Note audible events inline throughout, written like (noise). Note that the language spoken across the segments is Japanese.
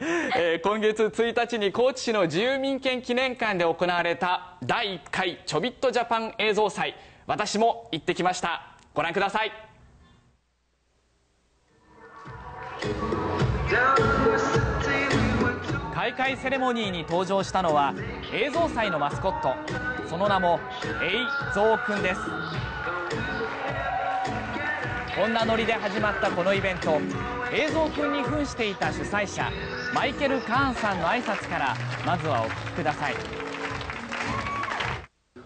(laughs) 今月1日に高知市の自由民権記念館で行われた第1回ちょびっとジャパン映像祭。私も行ってきました。ご覧ください。開会セレモニーに登場したのは映像祭のマスコット。その名も映像くんです。こんなノリで始まったこのイベント。映像くんに扮していた主催者マイケル・カーンさんの挨拶からまずはお聞きください。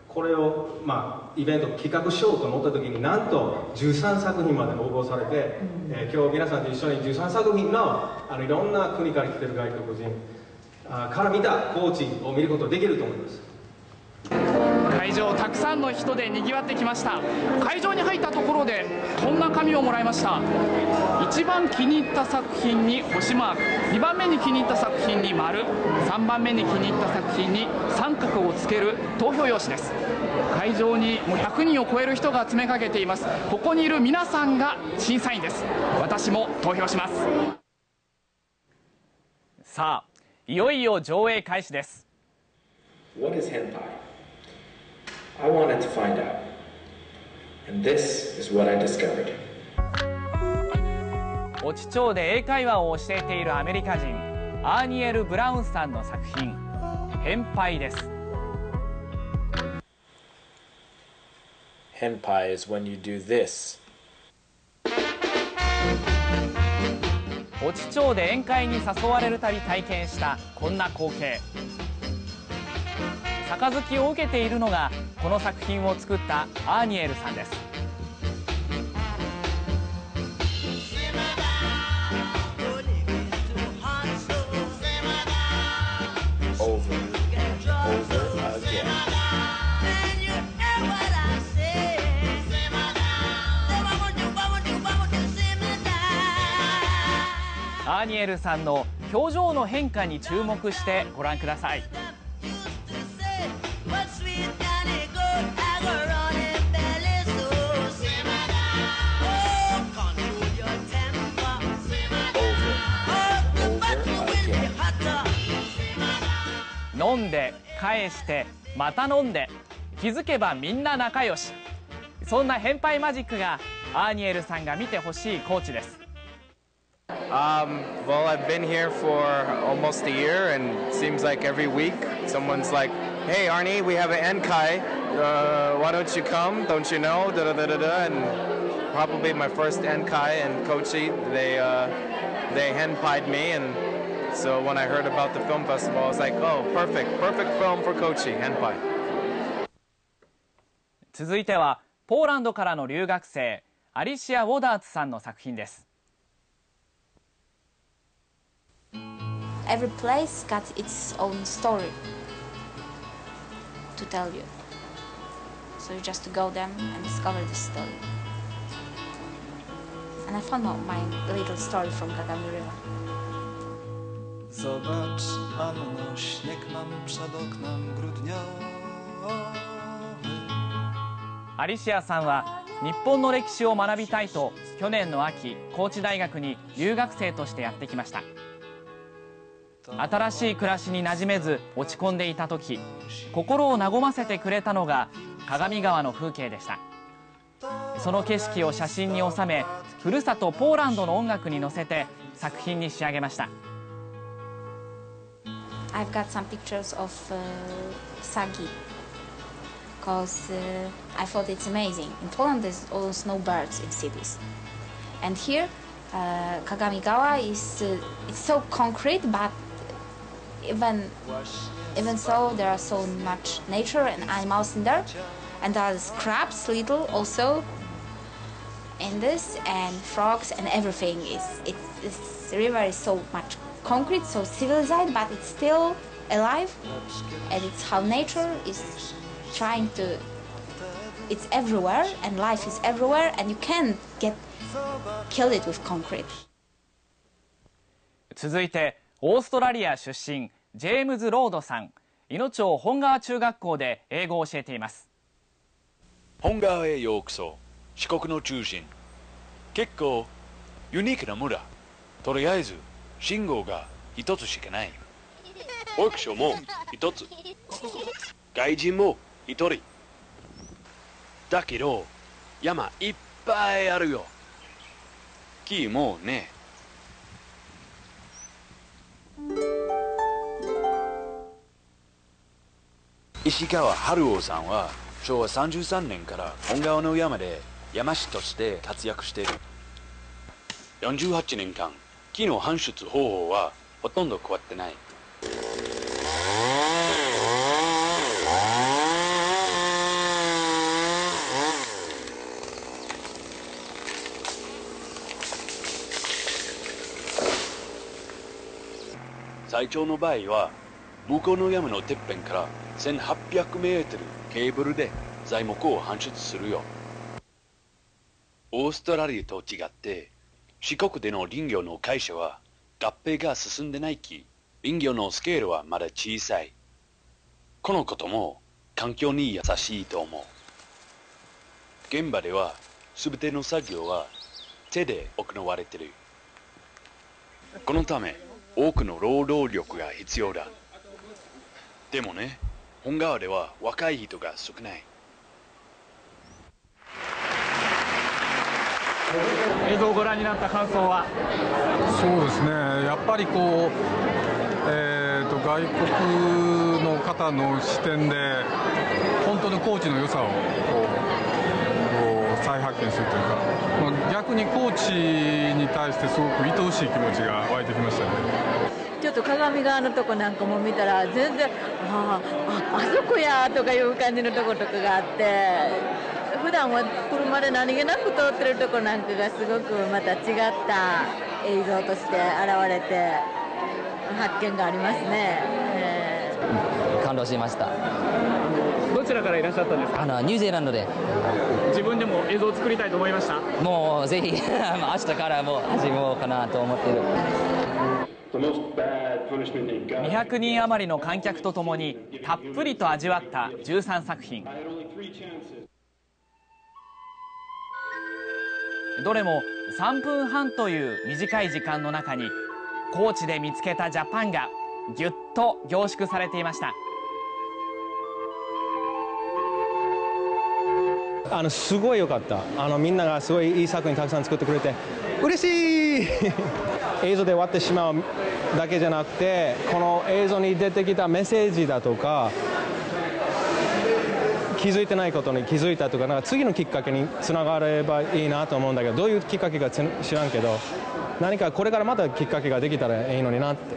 これを、まあ、イベント企画しようと思った時になんと13作品まで応募されて、うん、えー、今日皆さんと一緒に13作品のあのいろんな国から来てる外国人から見たコーチを見ることできると思います会場たくさんの人でにぎわってきました。会場に入ったところでこんな紙をもらいました。一番気に入った作品に星マーク。2番目に気に入った作品に丸。3番目に気に入った作品に三角をつける投票用紙です。会場にもう100人を超える人が詰めかけています。ここにいる皆さんが審査員です。私も投票します。さあいよいよ上映開始です。What is hentai? I wanted find out. This is what I discovered. おち町で英会話を教えているアメリカ人アーニエル・ブラウンさんの作品「変敗」です変敗 is when you do this おち町で宴会に誘われるたび体験したこんな光景杯を受けているのがこの作品を作ったアーニエルさんです。アーニエルさんの表情の変化に注目してご覧ください飲んで返してまた飲んで気づけばみんな仲良しそんな変態マジックがアーニエルさんが見てほしいコーチです Um, well, I've been here for almost a year, and it seems like every week someone's like, "Hey, Arnie, we have an Enkai. Uh, why don't you come? Don't you know?" Da da da da da. And probably my first Enkai and Kochi, they uh, they henpied me, and so when I heard about the film festival, I was like, "Oh, perfect, perfect film for Kochi, henpai." 続いてはポーランドからの留学生アリシア・ウォダーツさんの作品です。every place got its own story to tell you. So you just go them and discover the story. And I found out my little story from Kagami River. Zobacz, Anno, śnieg mam przed oknem grudniowy. アリシアさんは日本の歴史を学びたいと去年の秋高知大学に留学生としてやってきました新しい暮らしに馴染めず落ち込んでいた時心を和ませてくれたのが鏡川の風景でしたその景色を写真に収めふるさとポーランドの音楽に乗せて作品に仕上げました I've got some pictures of、uh, Sagi because uh, I thought it's amazing. In Poland there's almost no birds in cities. And here uh, Kagamigawa is uh, it's so concrete but even even so there are so much nature and animals in there and there are crabs little also in this and frogs and everything is it's this river is so much concrete so civilized but it's still alive and it's how nature is trying to it's everywhere and life is everywhere and you can't get kill it with concrete 続いてオーストラリア出身ジェームズ・ロードさん伊野町本川中学校で英語を教えています本川へようこそ四国の中心結構ユニークな村とりあえず信号が一つしかない。保育所も一つ。外人も一人。だけど山いっぱいあるよ。木もね。石川春夫さんは昭和33年から本川の山で山師として活躍している48年間木の搬出方法はほとんど変わってない。最長の場合は向こうの山のてっぺんから1800メートルケーブルで材木を搬出するよ。オーストラリアと違って四国での林業の会社は合併が進んでないき林業のスケールはまだ小さい。このことも環境に優しいと思う。現場では全ての作業は手で行われている。このため多くの労働力が必要だ。でもね本川では若い人が少ない。映像をご覧になった感想は？そうですね、やっぱりこう、えーと外国の方の視点で、本当の高知の良さをこうこう再発見するというか、まあ逆に高知に対してすごく愛おしい気持ちが湧いてきましたね。ちょっと鏡側のとこなんかも見たら全然あああそこやとかいう感じのとことかがあって普段は車で何気なく通ってるとこなんかがすごくまた違った映像として現れて発見がありますね。えー。感動しました。どちらからいらっしゃったんですか？あのニュージーランドで。自分でも映像を作りたいと思いました？もうぜひ (laughs) 明日からも始めようかなと思ってる。200人余りの観客とともにたっぷりと味わった13作品どれも3分半という短い時間の中に高知で見つけたジャパンがぎゅっと凝縮されていました。あのすごい良かった。あのみんながすごいいい作品たくさん作ってくれて嬉しい。(laughs) 映像で終わってしまうだけじゃなくてこの映像に出てきたメッセージだとか気づいてないことに気づいたとかなんか次のきっかけにつながればいいなと思うんだけどどういうきっかけか知らんけど何かこれからまたきっかけができたらいいのになって。